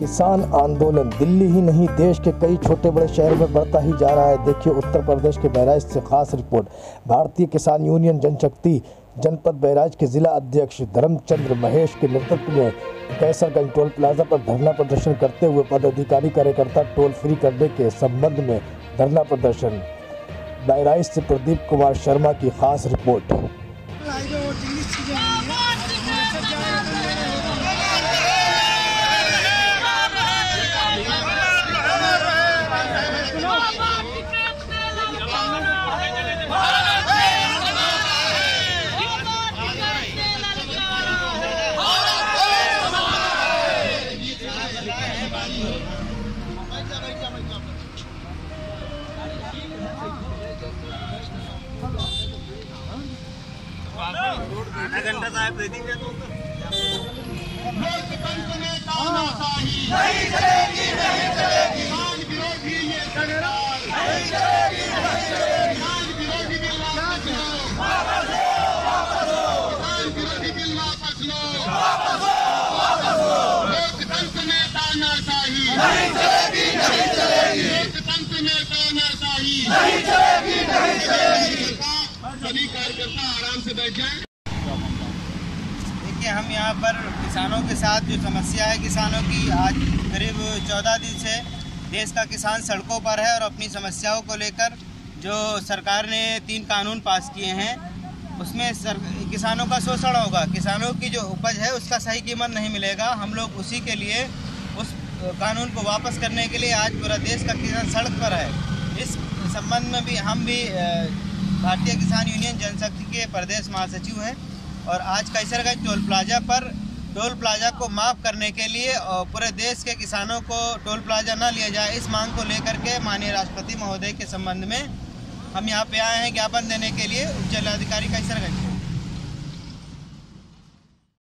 किसान आंदोलन। दिल्ली ही नहीं, देश के कई छोटे बड़े शहरों में बढ़ता ही जा रहा है। देखिए उत्तर प्रदेश के बहराइच से खास रिपोर्ट। भारतीय किसान यूनियन जनशक्ति, जनपद बहराइच के जिला अध्यक्ष धर्मचंद्र महेश के नेतृत्व में कैसरगंज टोल प्लाजा पर धरना प्रदर्शन करते हुए पदाधिकारी कार्यकर्ता टोल फ्री करने के संबंध में धरना प्रदर्शन। बहराइच से प्रदीप कुमार शर्मा की खास रिपोर्ट। आधा घंटा साहब दे दीजिए तो लोकतंत्र में तानाशाही नहीं चलेगी। नहीं चलेगी। लोकतंत्र में तानाशाही नहीं चलेगी। नहीं चलेगी सभी कार्यकर्ता आराम से बैठ जाएँ देखिए, हम यहाँ पर किसानों के साथ जो समस्या है किसानों की, आज करीब चौदह दिन से देश का किसान सड़कों पर है और अपनी समस्याओं को लेकर जो सरकार ने तीन कानून पास किए हैं, उसमें सर, किसानों का शोषण होगा। किसानों की जो उपज है, उसका सही कीमत नहीं मिलेगा। हम लोग उसी के लिए उस कानून को वापस करने के लिए आज पूरा देश का किसान सड़क पर है। इस संबंध में भी हम भी भारतीय किसान यूनियन जनशक्ति के प्रदेश महासचिव हैं और आज कैसरगंज टोल प्लाजा पर टोल प्लाजा को माफ़ करने के लिए और पूरे देश के किसानों को टोल प्लाजा न लिया जाए, इस मांग को लेकर के माननीय राष्ट्रपति महोदय के संबंध में हम यहाँ पे आए हैं ज्ञापन देने के लिए उप जिलाधिकारी कैसरगंज।